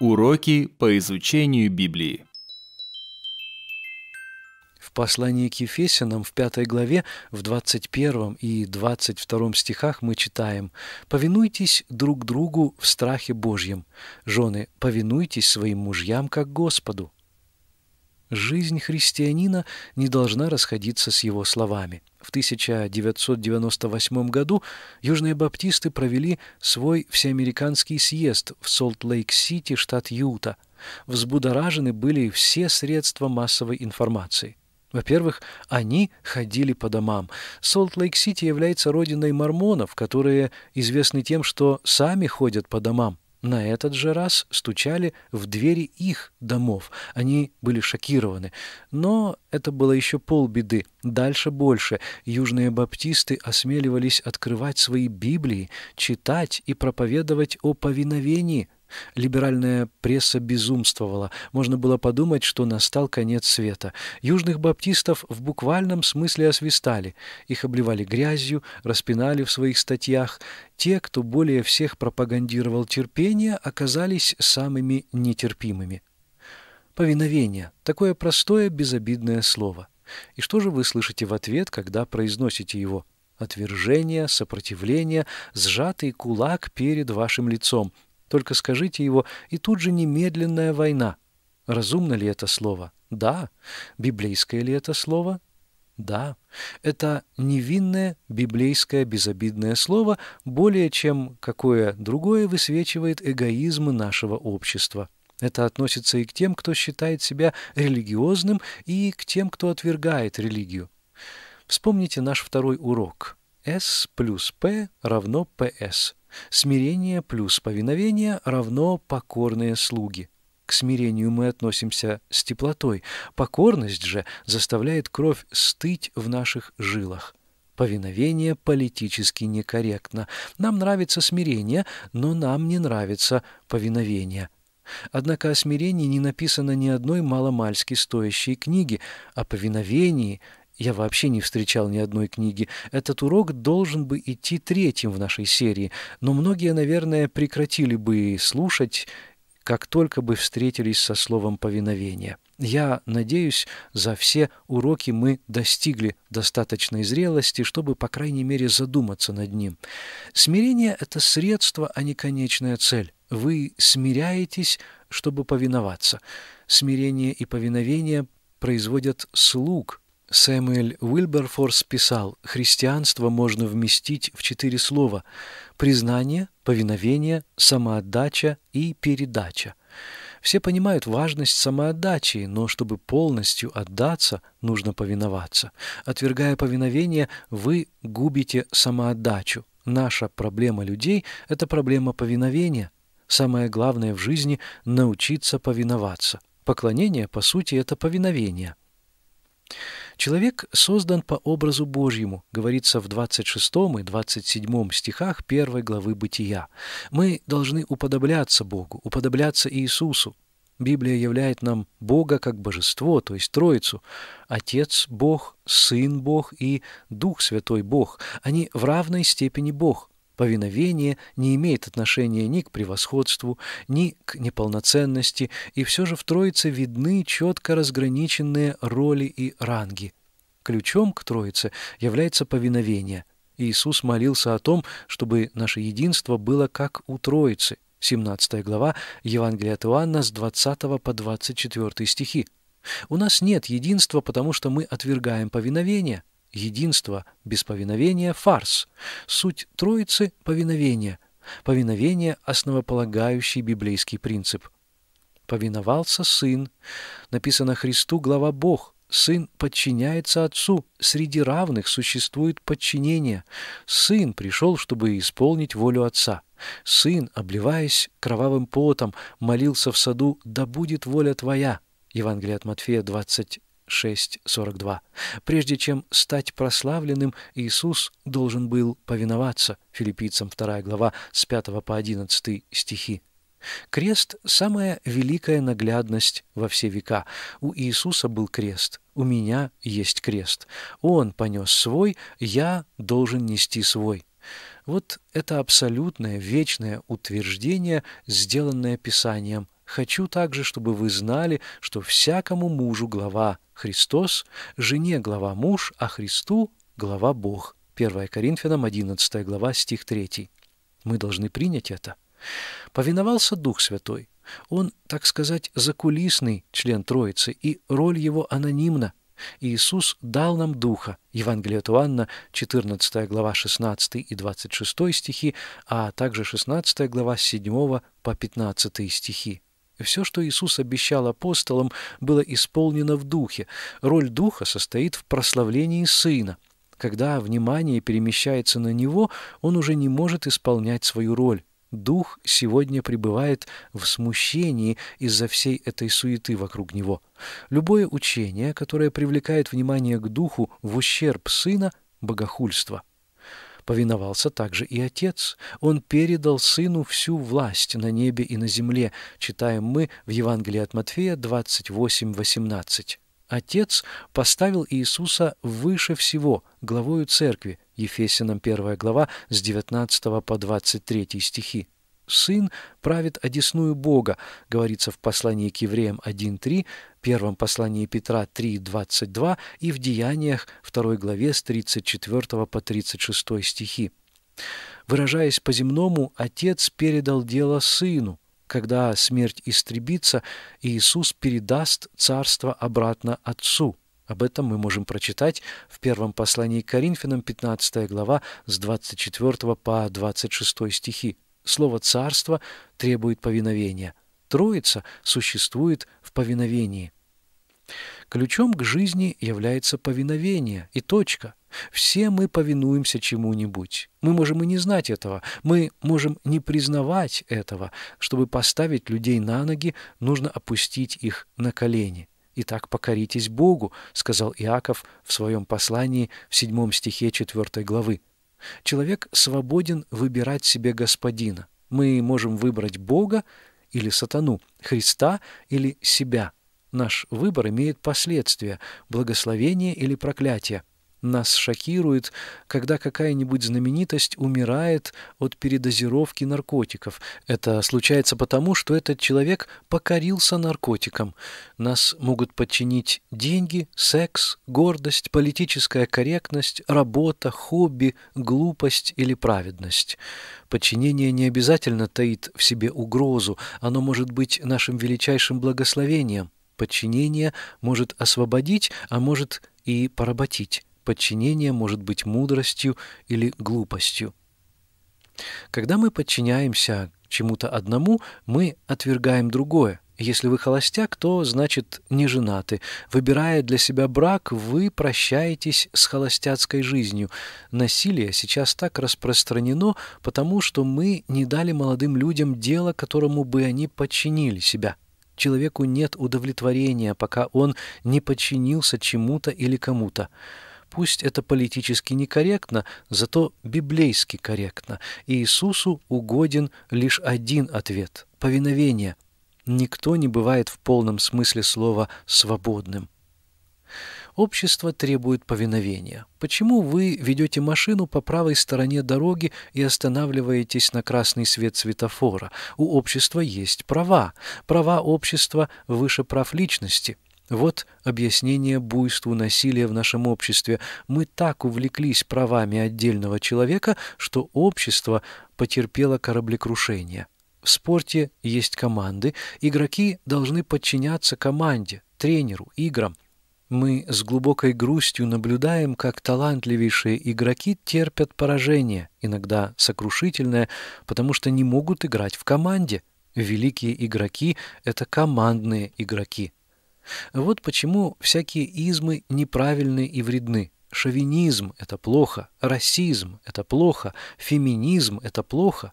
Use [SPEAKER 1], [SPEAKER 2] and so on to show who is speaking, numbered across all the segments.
[SPEAKER 1] Уроки по изучению Библии.
[SPEAKER 2] В послании к Ефесянам в пятой главе, в 21 и 22 стихах мы читаем «Повинуйтесь друг другу в страхе Божьем. Жены, повинуйтесь своим мужьям, как Господу». Жизнь христианина не должна расходиться с его словами. В 1998 году южные баптисты провели свой всеамериканский съезд в Солт-Лейк-Сити, штат Юта. Взбудоражены были все средства массовой информации. Во-первых, они ходили по домам. Солт-Лейк-Сити является родиной мормонов, которые известны тем, что сами ходят по домам. На этот же раз стучали в двери их домов. Они были шокированы. Но это было еще полбеды. Дальше больше. Южные баптисты осмеливались открывать свои Библии, читать и проповедовать о повиновении – Либеральная пресса безумствовала. Можно было подумать, что настал конец света. Южных баптистов в буквальном смысле освистали. Их обливали грязью, распинали в своих статьях. Те, кто более всех пропагандировал терпение, оказались самыми нетерпимыми. Повиновение – такое простое, безобидное слово. И что же вы слышите в ответ, когда произносите его? Отвержение, сопротивление, сжатый кулак перед вашим лицом – только скажите его, и тут же немедленная война. Разумно ли это слово? Да. Библейское ли это слово? Да. Это невинное библейское безобидное слово более чем какое другое высвечивает эгоизм нашего общества. Это относится и к тем, кто считает себя религиозным, и к тем, кто отвергает религию. Вспомните наш второй урок. S плюс P равно PS. Смирение плюс повиновение равно покорные слуги. К смирению мы относимся с теплотой. Покорность же заставляет кровь стыть в наших жилах. Повиновение политически некорректно. Нам нравится смирение, но нам не нравится повиновение. Однако о смирении не написано ни одной маломальски стоящей книги, о повиновении я вообще не встречал ни одной книги. Этот урок должен бы идти третьим в нашей серии, но многие, наверное, прекратили бы слушать, как только бы встретились со словом повиновения. Я надеюсь, за все уроки мы достигли достаточной зрелости, чтобы, по крайней мере, задуматься над ним. Смирение — это средство, а не конечная цель. Вы смиряетесь, чтобы повиноваться. Смирение и повиновение производят слуг, Сэмюэль Уилберфорс писал, христианство можно вместить в четыре слова – признание, повиновение, самоотдача и передача. Все понимают важность самоотдачи, но чтобы полностью отдаться, нужно повиноваться. Отвергая повиновение, вы губите самоотдачу. Наша проблема людей – это проблема повиновения. Самое главное в жизни – научиться повиноваться. Поклонение, по сути, это повиновение. Человек создан по образу Божьему, говорится в 26 и 27 стихах первой главы Бытия. Мы должны уподобляться Богу, уподобляться Иисусу. Библия являет нам Бога как божество, то есть Троицу. Отец – Бог, Сын – Бог и Дух Святой – Бог. Они в равной степени Бог. Повиновение не имеет отношения ни к превосходству, ни к неполноценности, и все же в Троице видны четко разграниченные роли и ранги. Ключом к Троице является повиновение. Иисус молился о том, чтобы наше единство было как у Троицы. 17 глава Евангелия от Иоанна с 20 по 24 стихи. У нас нет единства, потому что мы отвергаем повиновение – Единство без повиновения – фарс. Суть Троицы – повиновение. Повиновение – основополагающий библейский принцип. Повиновался Сын. Написано Христу глава Бог. Сын подчиняется Отцу. Среди равных существует подчинение. Сын пришел, чтобы исполнить волю Отца. Сын, обливаясь кровавым потом, молился в саду «Да будет воля Твоя». Евангелие от Матфея 20 6.42. Прежде чем стать прославленным, Иисус должен был повиноваться. Филиппийцам 2 глава с 5 по 11 стихи. Крест – самая великая наглядность во все века. У Иисуса был крест, у меня есть крест. Он понес свой, я должен нести свой. Вот это абсолютное, вечное утверждение, сделанное Писанием Хочу также, чтобы вы знали, что всякому мужу глава Христос, жене глава муж, а Христу глава Бог. 1 Коринфянам 11 глава, стих 3. Мы должны принять это. Повиновался Дух Святой. Он, так сказать, закулисный член Троицы, и роль его анонимна. Иисус дал нам Духа. Евангелие от Иоанна, 14 глава, 16 и 26 стихи, а также 16 глава, с 7 по 15 стихи. Все, что Иисус обещал апостолам, было исполнено в Духе. Роль Духа состоит в прославлении Сына. Когда внимание перемещается на Него, Он уже не может исполнять свою роль. Дух сегодня пребывает в смущении из-за всей этой суеты вокруг него. Любое учение, которое привлекает внимание к Духу в ущерб Сына – богохульство. Повиновался также и Отец. Он передал Сыну всю власть на небе и на земле, читаем мы в Евангелии от Матфея 28:18. Отец поставил Иисуса выше всего, главою церкви, Ефесянам 1 глава с 19 по 23 стихи. Сын правит одесную Бога, говорится в послании к евреям 1.3, первом послании Петра 3.22 и в Деяниях 2 главе с 34 по 36 стихи. Выражаясь по-земному, Отец передал дело Сыну. Когда смерть истребится, Иисус передаст царство обратно Отцу. Об этом мы можем прочитать в первом послании к Коринфянам, 15 глава, с 24 по 26 стихи. Слово «царство» требует повиновения. Троица существует в повиновении. Ключом к жизни является повиновение и точка. Все мы повинуемся чему-нибудь. Мы можем и не знать этого, мы можем не признавать этого. Чтобы поставить людей на ноги, нужно опустить их на колени. «Итак, покоритесь Богу», — сказал Иаков в своем послании в седьмом стихе четвертой главы. Человек свободен выбирать себе господина. Мы можем выбрать Бога или сатану, Христа или себя. Наш выбор имеет последствия – благословение или проклятие. Нас шокирует, когда какая-нибудь знаменитость умирает от передозировки наркотиков. Это случается потому, что этот человек покорился наркотикам. Нас могут подчинить деньги, секс, гордость, политическая корректность, работа, хобби, глупость или праведность. Подчинение не обязательно таит в себе угрозу, оно может быть нашим величайшим благословением. Подчинение может освободить, а может и поработить подчинение может быть мудростью или глупостью. Когда мы подчиняемся чему-то одному, мы отвергаем другое. Если вы холостяк, то значит не женаты. Выбирая для себя брак, вы прощаетесь с холостяцкой жизнью. Насилие сейчас так распространено, потому что мы не дали молодым людям дело, которому бы они подчинили себя. Человеку нет удовлетворения, пока он не подчинился чему-то или кому-то. Пусть это политически некорректно, зато библейски корректно. Иисусу угоден лишь один ответ – повиновение. Никто не бывает в полном смысле слова «свободным». Общество требует повиновения. Почему вы ведете машину по правой стороне дороги и останавливаетесь на красный свет светофора? У общества есть права. Права общества выше прав личности – вот объяснение буйству насилия в нашем обществе. Мы так увлеклись правами отдельного человека, что общество потерпело кораблекрушение. В спорте есть команды, игроки должны подчиняться команде, тренеру, играм. Мы с глубокой грустью наблюдаем, как талантливейшие игроки терпят поражение, иногда сокрушительное, потому что не могут играть в команде. Великие игроки – это командные игроки. Вот почему всякие измы неправильны и вредны. Шовинизм – это плохо, расизм – это плохо, феминизм – это плохо.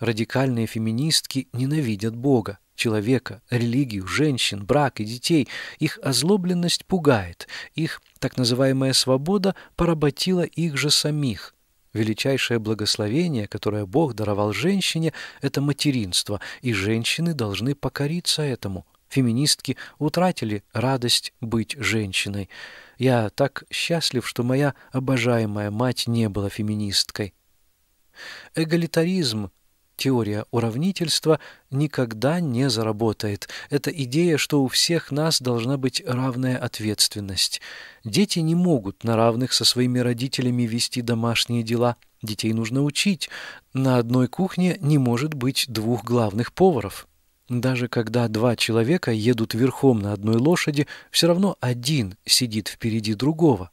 [SPEAKER 2] Радикальные феминистки ненавидят Бога, человека, религию, женщин, брак и детей. Их озлобленность пугает, их так называемая свобода поработила их же самих. Величайшее благословение, которое Бог даровал женщине, это материнство, и женщины должны покориться этому – феминистки утратили радость быть женщиной. Я так счастлив, что моя обожаемая мать не была феминисткой. Эгалитаризм теория уравнительства никогда не заработает. Это идея, что у всех нас должна быть равная ответственность. Дети не могут на равных со своими родителями вести домашние дела. Детей нужно учить. На одной кухне не может быть двух главных поваров. Даже когда два человека едут верхом на одной лошади, все равно один сидит впереди другого.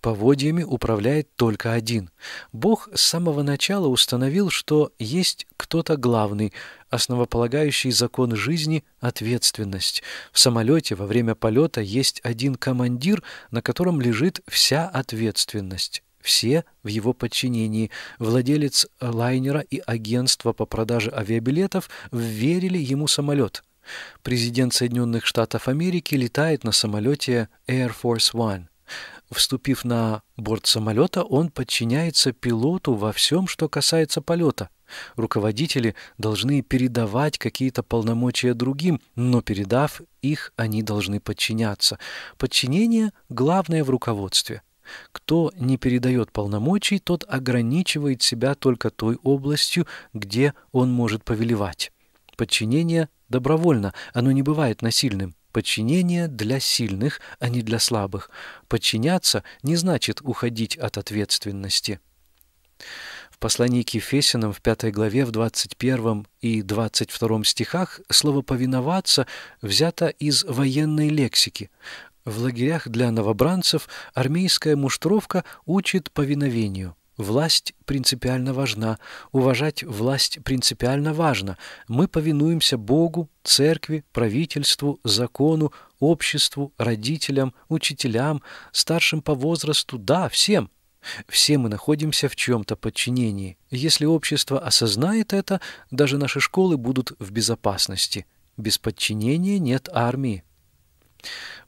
[SPEAKER 2] Поводьями управляет только один. Бог с самого начала установил, что есть кто-то главный, основополагающий закон жизни – ответственность. В самолете во время полета есть один командир, на котором лежит вся ответственность. Все в его подчинении. Владелец лайнера и агентство по продаже авиабилетов вверили ему самолет. Президент Соединенных Штатов Америки летает на самолете Air Force One. Вступив на борт самолета, он подчиняется пилоту во всем, что касается полета. Руководители должны передавать какие-то полномочия другим, но передав их, они должны подчиняться. Подчинение – главное в руководстве. Кто не передает полномочий, тот ограничивает себя только той областью, где он может повелевать. Подчинение добровольно, оно не бывает насильным. Подчинение для сильных, а не для слабых. Подчиняться не значит уходить от ответственности. В послании к Ефесянам в 5 главе в 21 и 22 стихах слово «повиноваться» взято из военной лексики. В лагерях для новобранцев армейская муштровка учит повиновению – Власть принципиально важна, уважать власть принципиально важно. Мы повинуемся Богу, церкви, правительству, закону, обществу, родителям, учителям, старшим по возрасту, да, всем. Все мы находимся в чем-то подчинении. Если общество осознает это, даже наши школы будут в безопасности. Без подчинения нет армии.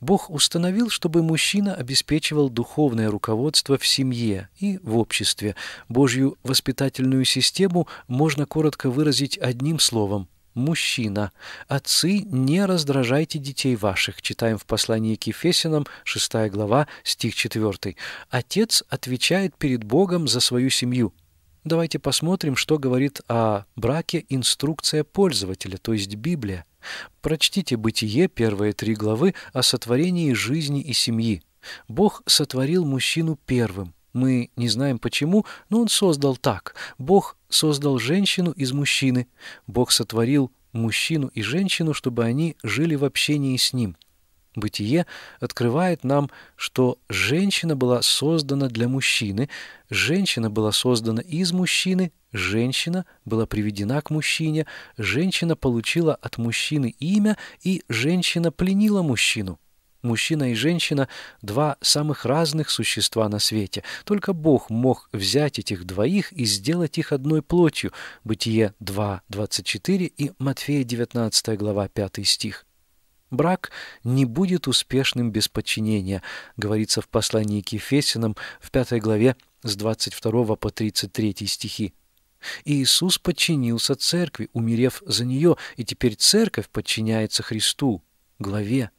[SPEAKER 2] Бог установил, чтобы мужчина обеспечивал духовное руководство в семье и в обществе. Божью воспитательную систему можно коротко выразить одним словом мужчина. Отцы, не раздражайте детей ваших. Читаем в послании к Ефесянам, 6 глава, стих 4. Отец отвечает перед Богом за свою семью. Давайте посмотрим, что говорит о браке инструкция пользователя, то есть Библия. Прочтите «Бытие», первые три главы о сотворении жизни и семьи. Бог сотворил мужчину первым. Мы не знаем почему, но Он создал так. Бог создал женщину из мужчины. Бог сотворил мужчину и женщину, чтобы они жили в общении с Ним – Бытие открывает нам, что женщина была создана для мужчины, женщина была создана из мужчины, женщина была приведена к мужчине, женщина получила от мужчины имя, и женщина пленила мужчину. Мужчина и женщина – два самых разных существа на свете. Только Бог мог взять этих двоих и сделать их одной плотью. Бытие 2, 24 и Матфея 19 глава 5 стих. Брак не будет успешным без подчинения, говорится в послании к Ефесянам в 5 главе с 22 по 33 стихи. Иисус подчинился церкви, умерев за нее, и теперь церковь подчиняется Христу, главе.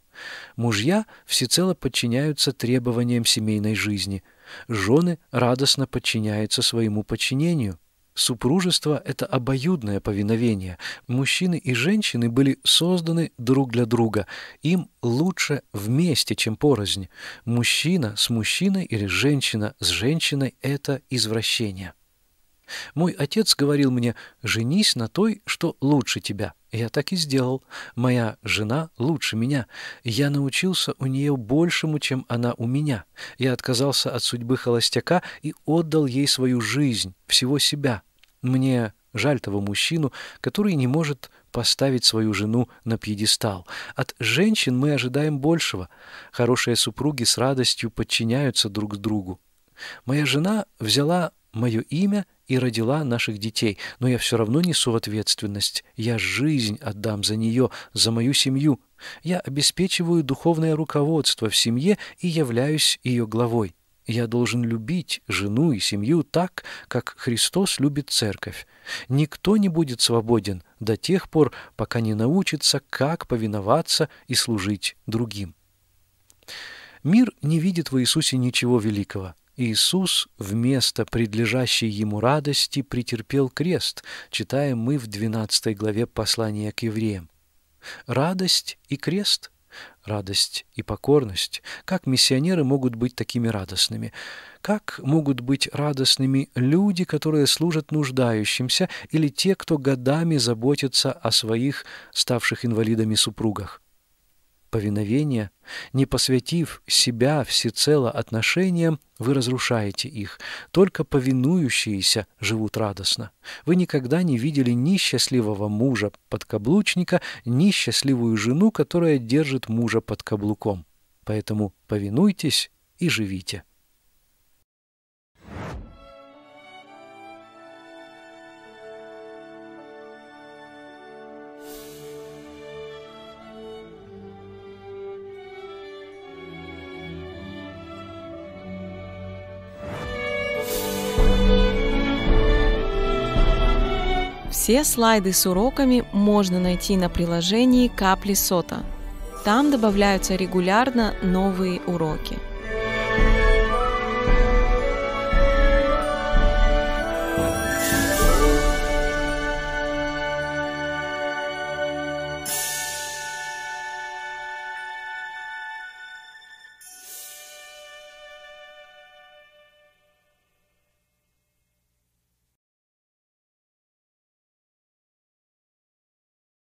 [SPEAKER 2] Мужья всецело подчиняются требованиям семейной жизни. Жены радостно подчиняются своему подчинению – Супружество – это обоюдное повиновение. Мужчины и женщины были созданы друг для друга. Им лучше вместе, чем порознь. Мужчина с мужчиной или женщина с женщиной – это извращение. Мой отец говорил мне, женись на той, что лучше тебя. Я так и сделал. Моя жена лучше меня. Я научился у нее большему, чем она у меня. Я отказался от судьбы холостяка и отдал ей свою жизнь, всего себя. Мне жаль того мужчину, который не может поставить свою жену на пьедестал. От женщин мы ожидаем большего. Хорошие супруги с радостью подчиняются друг другу. Моя жена взяла мое имя и родила наших детей, но я все равно несу ответственность. Я жизнь отдам за нее, за мою семью. Я обеспечиваю духовное руководство в семье и являюсь ее главой. Я должен любить жену и семью так, как Христос любит церковь. Никто не будет свободен до тех пор, пока не научится, как повиноваться и служить другим. Мир не видит в Иисусе ничего великого. Иисус вместо предлежащей ему радости претерпел крест, читаем мы в 12 главе послания к евреям. Радость и крест – радость и покорность. Как миссионеры могут быть такими радостными? Как могут быть радостными люди, которые служат нуждающимся, или те, кто годами заботится о своих ставших инвалидами супругах? Повиновения, не посвятив себя всецело отношениям, вы разрушаете их. Только повинующиеся живут радостно. Вы никогда не видели ни счастливого мужа-подкаблучника, ни счастливую жену, которая держит мужа под каблуком. Поэтому повинуйтесь и живите.
[SPEAKER 3] Все слайды с уроками можно найти на приложении Капли Сота. Там добавляются регулярно новые уроки.